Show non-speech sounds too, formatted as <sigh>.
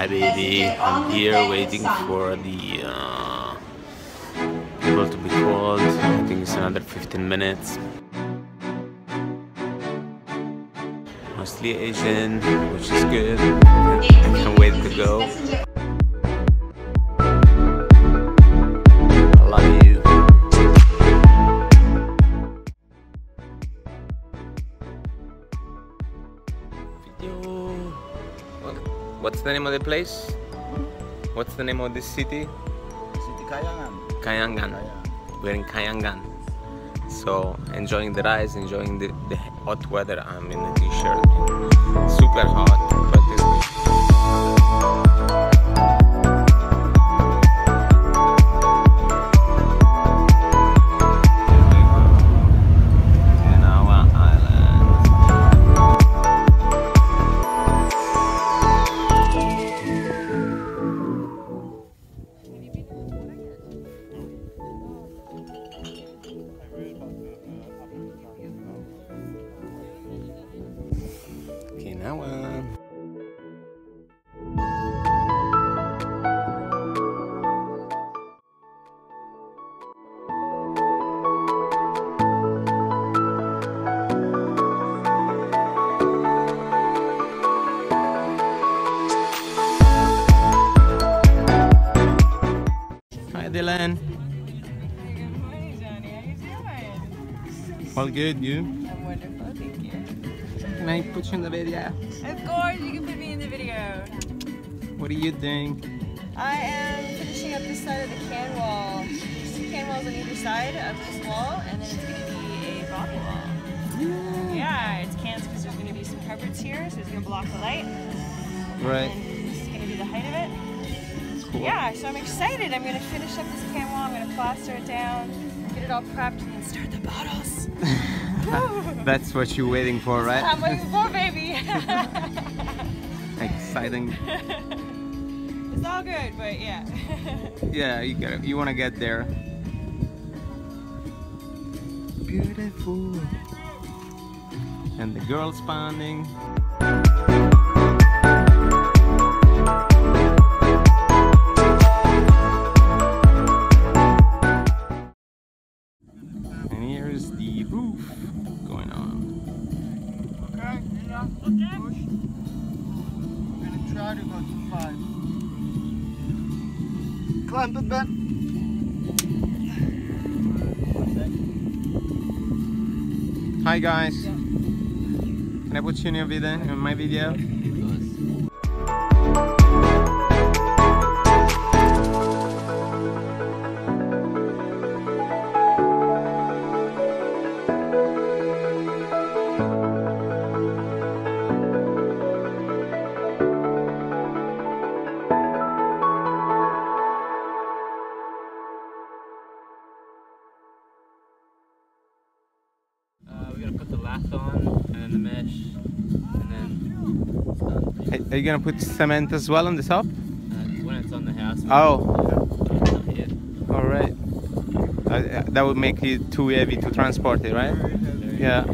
Hi baby, I'm here waiting for the uh, people to be called. I think it's another 15 minutes. Mostly Asian, which is good. I can't wait to go. I love you. What- What's the name of the place? What's the name of this city? City Kayangan. Kayangan. Kayangan. We're in Kayangan. So enjoying the rise, enjoying the, the hot weather. I'm in a t-shirt. Super hot, Okinawa. Uh, Hi Dylan. Hey Johnny, how you doing? All good, you? Can I put you in the video? Of course, you can put me in the video. What are you doing? I am finishing up this side of the can wall. There's two can walls on either side of this wall, and then it's going to be a bottle wall. Yeah, it's cans because there's going to be some cupboards here, so it's going to block the light. Right. And this is going to be the height of it. Cool. Yeah, so I'm excited. I'm going to finish up this can wall. I'm going to plaster it down, get it all prepped, and then start the bottles. <laughs> <laughs> That's what you're waiting for, right? I'm waiting for baby. <laughs> Exciting. <laughs> it's all good, but yeah. Yeah, you got You want to get there. Beautiful. And the girls bonding. Here's roof going on. Okay, Nina. Push. I'm gonna try to go to five. Climb it, Ben. Hi guys. Can I put you in your video? In my video? Mesh and then it's done. Are are you gonna put cement as well on the top? Uh, when it's on the house. Oh, all right. Uh, that would make it too heavy to transport it, right? Yeah.